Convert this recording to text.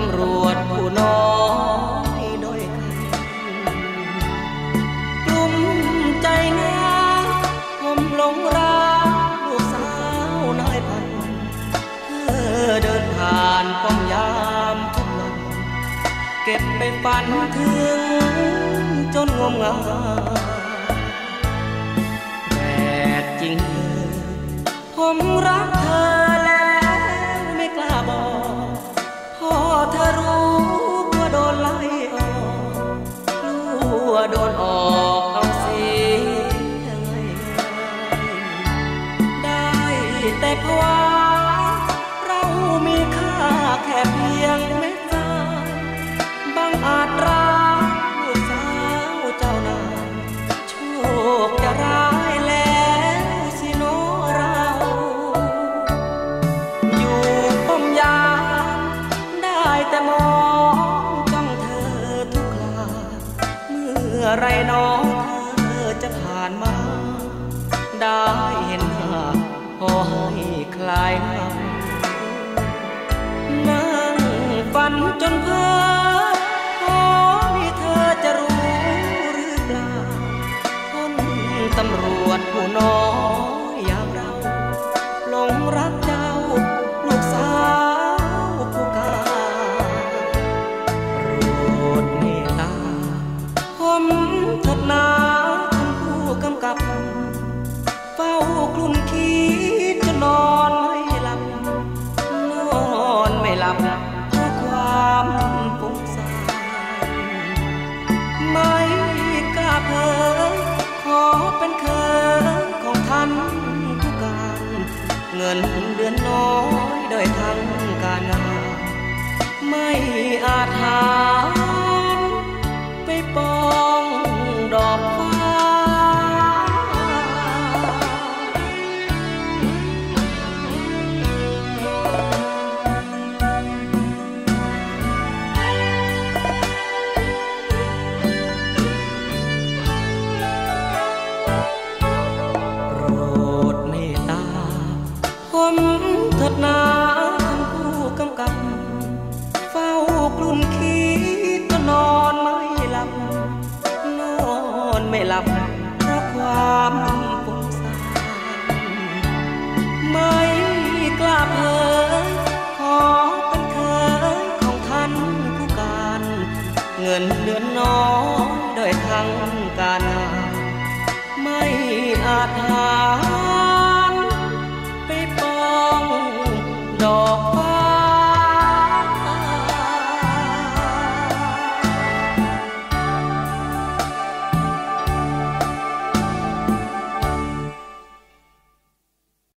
ตำรวจผู้น้อยโดยกลุ่มใจนะผมหลงรักลูกสาวนายพันเธอเดินผ่านป้อมยามทุกวัน เก็บไปฝันถึงจนงมงายแต่จริงเธอผมรัก โดนออกเอาเสียไงได้แต่ภาวะเรามีค่าแค่เพียงเม็ดทราบางอาจรักลูกสาวเจ้านายโชคจะร้ายแล้วสิโนเรา อยู่ป้อมยามได้แต่มอง อไรน้องเธอจะผ่านมา ได้เห็นหน้าพอให้คลายเหงานั่งฝันจนเพ้อขอให้เธอจะรู้หรือเปล่าคนตำรวจผู้น้อง เถิดนาท่านผู้กำกับ เฝ้าคลุ่นคิดจนนอนไม่หลับ นอนไม่หลับเพราะความฟุ้งซ่าไม่กล้าเผยขอเป็นเคยของท่านผู้การ เงินเดือนน้อยโดยทั้งการงานไม่อาจหา ความปงสายไม่กล้าเผยขอเป็นเคยของท่านผู้การ เงินเลือนน้อยโดยทั้งการไม่อาจหา